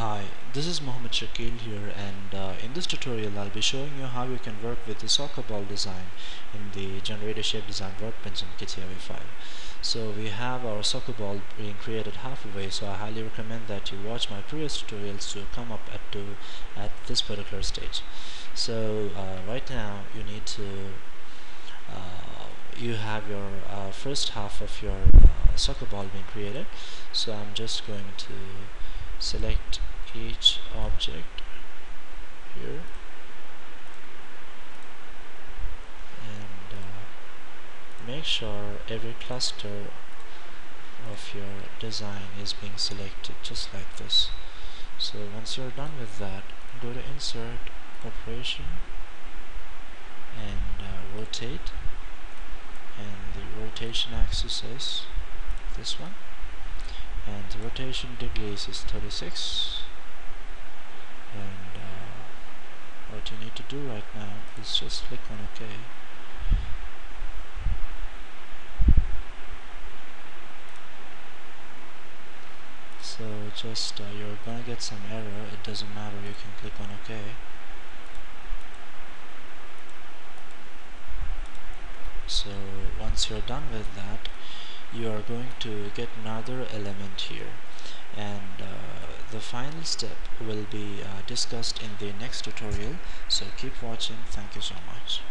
Hi, this is Mohammed Shakeel here and uh, in this tutorial I'll be showing you how you can work with the soccer ball design in the generative shape design workbench in CATIA file. So we have our soccer ball being created halfway so I highly recommend that you watch my previous tutorials to come up at, to, at this particular stage. So uh, right now you need to uh, you have your uh, first half of your uh, soccer ball being created so I'm just going to select each object here. And uh, make sure every cluster of your design is being selected just like this. So once you're done with that go to insert operation and uh, rotate. And the rotation axis is this one. And the rotation degrees is 36 what you need to do right now is just click on OK. So just uh, you're gonna get some error. It doesn't matter. You can click on OK. So once you're done with that you are going to get another element here the final step will be uh, discussed in the next tutorial. So keep watching. Thank you so much